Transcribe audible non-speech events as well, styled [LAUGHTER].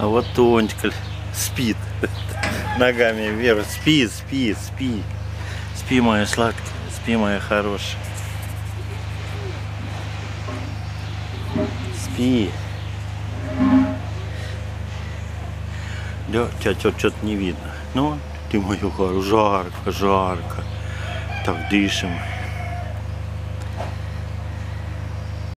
А вот Тонечка спит. [LAUGHS] Ногами вверх. Спи, спи, спи. Спи, моя сладкая. Спи, моя хорошая. Спи. Да, тебя что-то не видно. Ну, ты мою хорошую, жарко, жарко. Так дышим.